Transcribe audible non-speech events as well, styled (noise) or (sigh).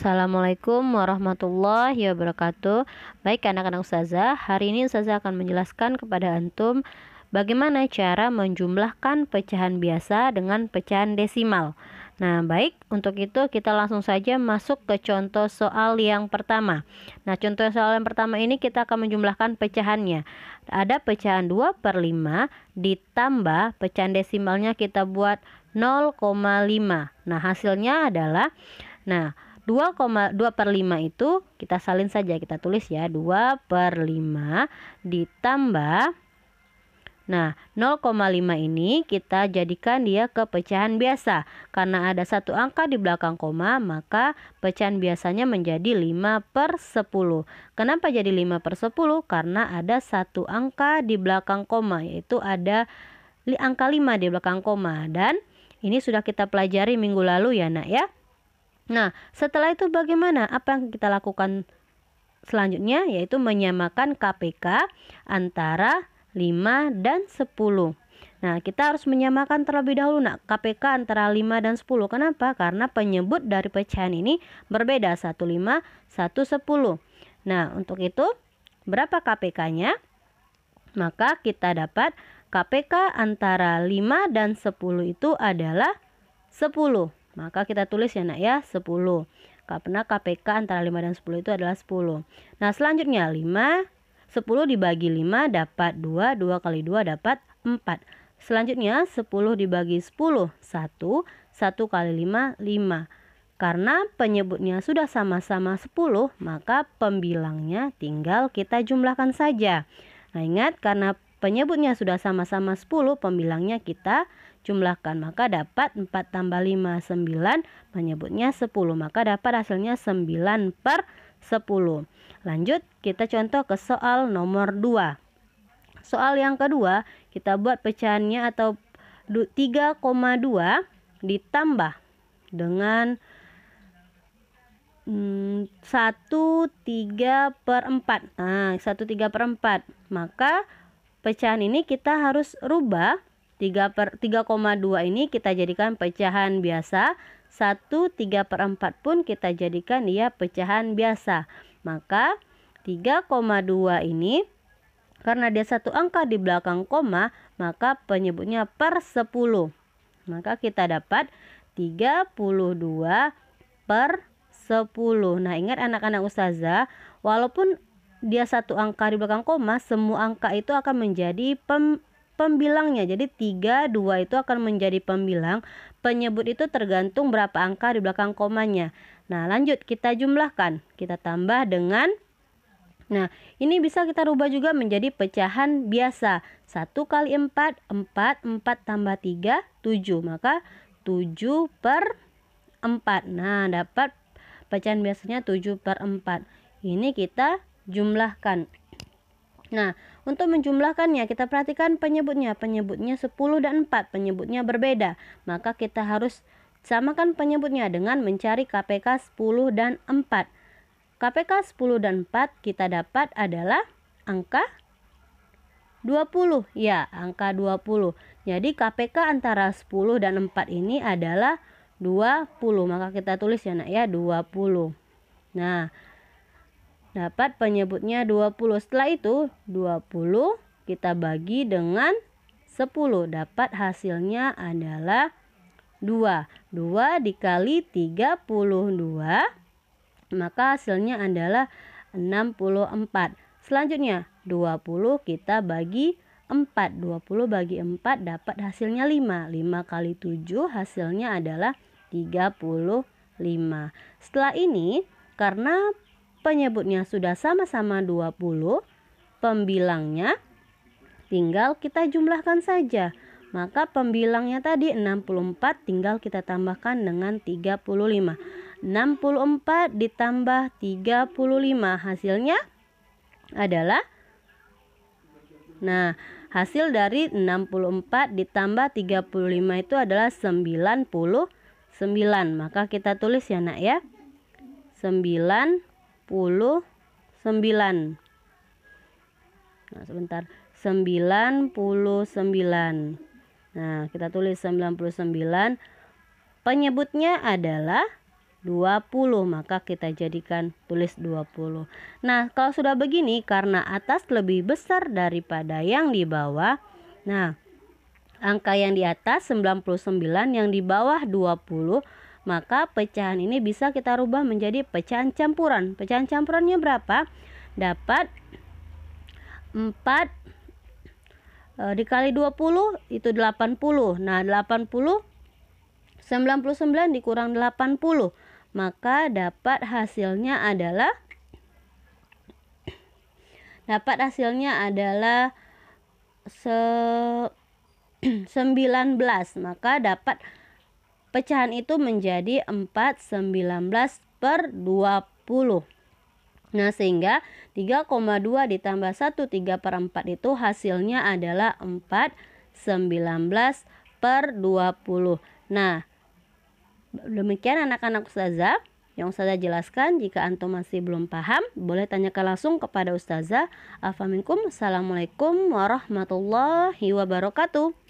Assalamualaikum warahmatullahi wabarakatuh. Baik anak-anak Ustazah Hari ini Ustazah akan menjelaskan kepada Antum Bagaimana cara menjumlahkan pecahan biasa dengan pecahan desimal Nah baik. Untuk itu kita langsung saja masuk ke contoh soal yang pertama. Nah contoh soal yang pertama ini kita akan menjumlahkan pecahannya. Ada pecahan 2 per 5 ditambah pecahan desimalnya kita buat 0,5 Nah hasilnya adalah Nah 2,2 per 5 itu kita salin saja kita tulis ya. 2 per 5 ditambah Nah 0,5 ini kita jadikan dia ke pecahan biasa Karena ada satu angka di belakang koma maka pecahan biasanya menjadi 5 per 10 Kenapa jadi 5 per 10? Karena ada satu angka di belakang koma yaitu ada angka 5 di belakang koma Dan ini sudah kita pelajari minggu lalu ya nak ya Nah, setelah itu bagaimana? Apa yang kita lakukan selanjutnya? Yaitu menyamakan KPK antara 5 dan 10. Nah, kita harus menyamakan terlebih dahulu nak KPK antara 5 dan 10. Kenapa? Karena penyebut dari pecahan ini berbeda 15, 110. Nah, untuk itu berapa KPK-nya? Maka kita dapat KPK antara 5 dan 10 itu adalah 10. Maka kita tulis ya nak ya 10. Karena KPK antara 5 dan 10 itu adalah 10. Nah selanjutnya 5 10 dibagi 5 dapat 2, 2 kali 2 dapat 4. Selanjutnya 10 dibagi 10, 1, 1 kali 5, 5. Karena penyebutnya sudah sama-sama 10, maka pembilangnya tinggal kita jumlahkan saja. Nah ingat karena penyebutnya sudah sama-sama 10, pembilangnya kita jumlahkan maka dapat 4 tambah 5 9 menyebutnya 10 maka dapat hasilnya 9 per 10 lanjut kita contoh ke soal nomor 2 soal yang kedua kita buat pecahannya atau 3,2 ditambah dengan hmm, 1 3 per 4 nah 1 3 per 4 maka pecahan ini kita harus rubah 3 per 3,2 ini kita jadikan pecahan biasa. 1 3 per 4 pun kita jadikan dia pecahan biasa. Maka 3,2 ini karena dia satu angka di belakang koma maka penyebutnya per 10 maka kita dapat 32 per 10 nah ingat anak-anak ustazah walaupun dia satu angka di belakang koma semua angka itu akan menjadi pem pembilangnya. Jadi 3, 2 itu akan menjadi pembilang. Penyebut itu tergantung berapa angka di belakang komanya. Nah lanjut kita jumlahkan. Kita tambah dengan Nah, ini bisa kita rubah juga menjadi pecahan biasa. 1 kali 4, 4, 4 tambah 3, 7. Maka 7 per 4. Nah, dapat pecahan biasanya 7 per 4. Ini kita jumlahkan. Nah, untuk menjumlahkannya kita perhatikan penyebutnya. Penyebutnya 10 dan 4, penyebutnya berbeda. Maka kita harus samakan penyebutnya dengan mencari KPK 10 dan 4. KPK 10 dan 4 kita dapat adalah angka 20. Ya, angka 20. Jadi KPK antara 10 dan 4 ini adalah 20. Maka kita tulis ya nak ya 20. Nah, dapat penyebutnya 20. Setelah itu 20 kita bagi dengan 10. Dapat hasilnya adalah 2. 2 dikali 32 maka hasilnya adalah 64. Selanjutnya 20 kita bagi 4. 20 bagi 4 dapat hasilnya 5. 5 kali 7 hasilnya adalah 35. Setelah ini karena penyebutnya sudah sama-sama 20, pembilangnya tinggal kita jumlahkan saja. Maka pembilangnya tadi 64 tinggal kita tambahkan dengan 35. 64 ditambah 35 hasilnya adalah Nah, hasil dari 64 ditambah 35 itu adalah 99. Maka kita tulis ya, Nak ya. 9 9. Nah, sebentar. 99. Nah, kita tulis 99. Penyebutnya adalah 20 maka kita jadikan tulis 20 nah kalau sudah begini karena atas lebih besar daripada yang di bawah nah angka yang di atas 99 yang di bawah 20 maka pecahan ini bisa kita rubah menjadi pecahan campuran. Pecahan campurannya berapa? Dapat 4 e, dikali 20 itu 80 nah 80 99 dikurang 80 maka dapat hasilnya adalah dapat hasilnya adalah se (clears throat) 19 maka dapat pecahan itu menjadi 4 19 per 20 Nah sehingga 3,2 ditambah 1 3 per 4 itu hasilnya adalah 4 19 per 20 Nah Demikian anak-anak ustazah yang ustazah jelaskan. Jika antum masih belum paham, boleh tanyakan langsung kepada ustazah. Afaminkum. Assalamualaikum warahmatullahi wabarakatuh.